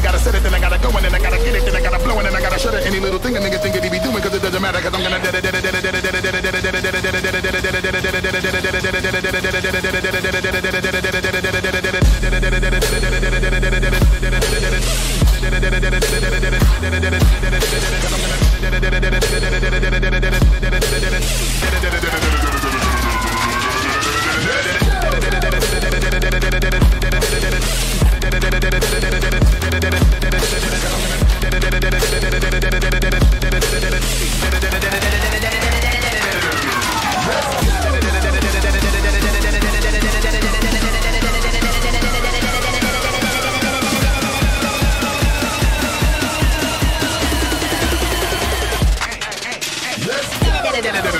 it, gotta set it, then I gotta go, and then I gotta get it, then I gotta blow, it, and I gotta shut it. Any little thing a nigga think it he be doing, cause it doesn't matter, cause I'm gonna da da 点点点点